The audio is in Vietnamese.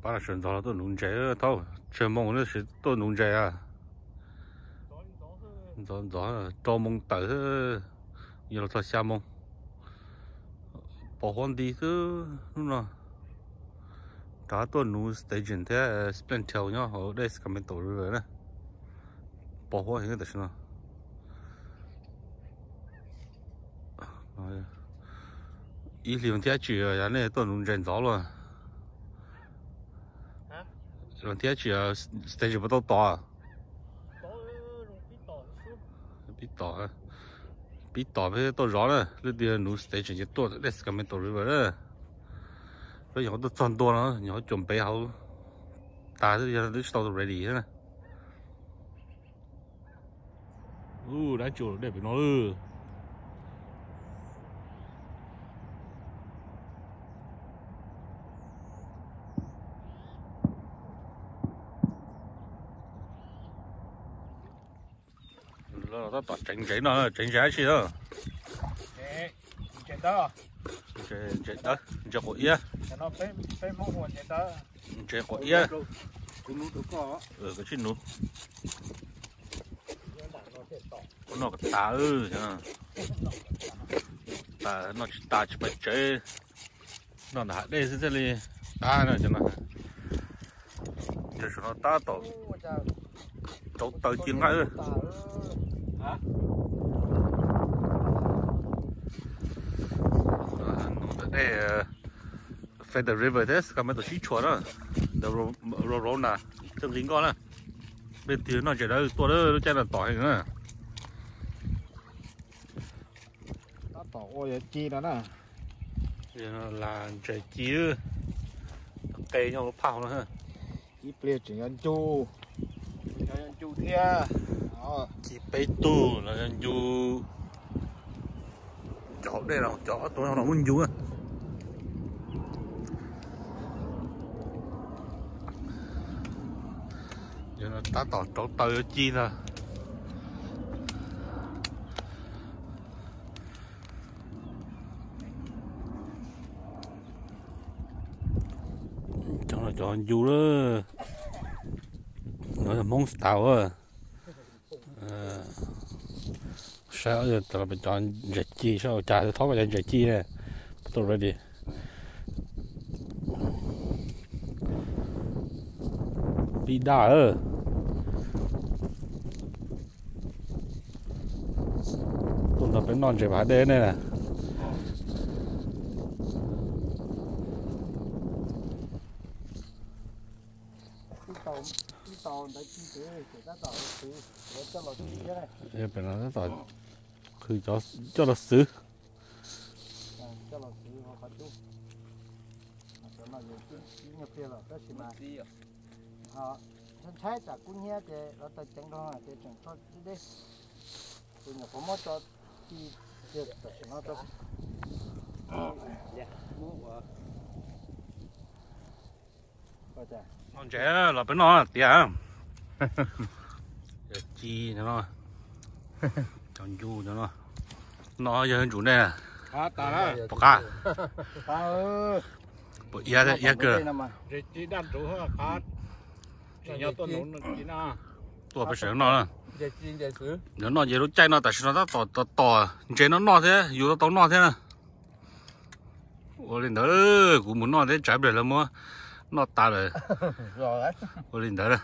把它选择了都弄这头，全梦的是都弄这啊。早早招梦等，有了他下梦，保皇帝都那。trả tuần nu station thế spend theo nhá ở đây sẽ cầm tổ rồi nè bỏ hoa hình cái nào ý liền theo chữ à này tuần nu rèn gió luôn rồi thế chỉ ờ, stage bắt đầu to à? bị tỏ à? bị tỏ với tôi rõ rồi lúc đi nụ stage chỉ tôi để xem tôi rồi rồi bây giờ tôi chọn tôi nó nhớ chuẩn bị hậu. Ta thì giờ tôi tao ready thế này ừ đã chủ đẹp bị nó ừ đó nó toàn chỉnh chỉnh nó chỉnh giá chi đó. Chỉnh đó chỉnh chỉnh đó chỉnh của ia nó bê phải mua hoàn chỉnh đó chỉnh của ia cũng nút có? Ừ cái chuyện nút. Nó cái tà ư nhá. Tà nó tà chỉ phải nó là đây sẽ đi tà nữa chứ nó chứ nó tà tổ tổ tờ chiến ngay hả? Đây phải the river thế cả mấy tổ sĩ chuột đó. The Rona trong dính con á bên tiếng nó chỉ đó tua đó nó chạy là tỏi nữa nó tỏi ôi chi đó nè. Giờ là chạy chi cây nhau nó phao nữa ha. Chỉ bia chỉ ăn chu. Ăn chu thia chỉ bay tu là ăn du chó đây là chỗ tôi nó muốn du à giờ nó ta tỏ chỗ tờ chi nè cho nó chọn du đó. Nó là monster tàu à sao giờ tao bị chọn dệt chi sao trả thì tháo cái dệt chi nè. Tôi ready bị đá ơ tụi nó phải non chạy phá đê này nè. Đây bên nó คือ cho cho nó xứ cho nó xứ. Họ phát chú cho nó nhiều chút nhiều kia là cái gì mà họ thân trái trả cũng nhé thì nó tới chẳng đó thì chẳng cho đi đi tôi nhập có mất cho đi thì nó cho con trẻ là bên nó tiền chi nó. Chọn du cho nó. Nó giờ chủ này à ta đó? Bọc à ta ơi ia đấy ia cơ. Rồi chỉ đan chủ ha cá chỉ nhau tôi nấu chỉ na tua phải sửa nó nếu nó giờ nó chạy nó tại sao nó tỏ tỏ tỏ chạy nó nó thế dù nó tỏ nó thế. Nè ôi lên đó cũng muốn nó thế chạy được là mua nó ta rồi rồi đấy ôi lên đó rồi